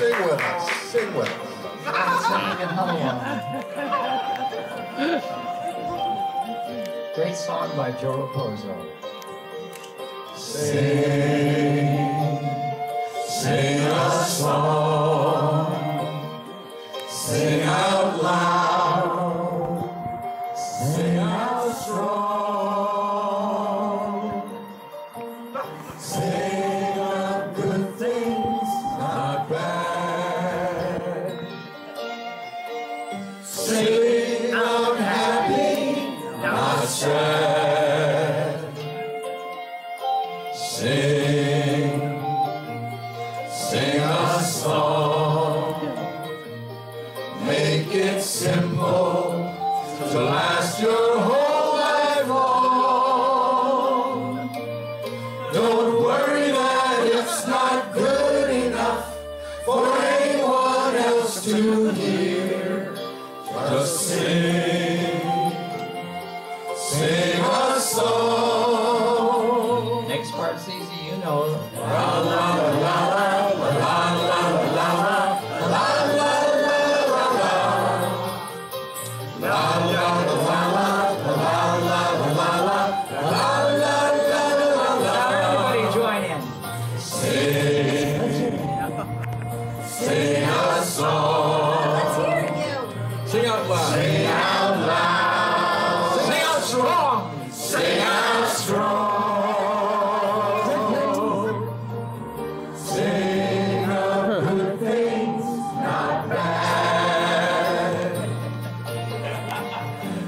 Sing with us. Sing with us. Great song by Joe Raposo. Sing, sing a song, sing out loud, sing out strong, Sing out happy, not sad. Sing, sing a song. Make it simple to last your whole life long. Don't worry that it's not good enough for anyone else to hear. Just sing, sing a song. Next part's easy, you know. Everybody join in. Sing, sing a song. Sing out loud. Sing out loud. Sing out strong. Sing out strong. Sing of good things, not bad.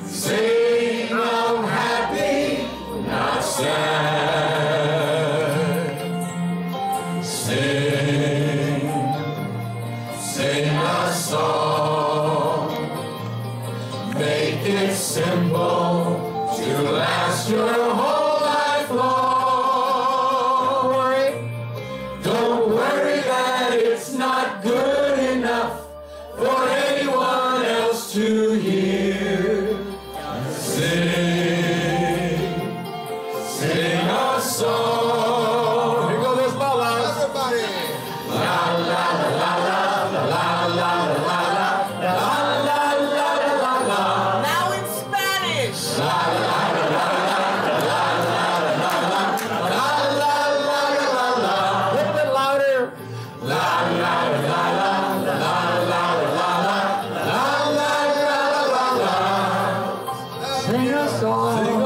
Sing of happy, not sad. Sing, sing a song. Make it simple to last your whole Sing a song.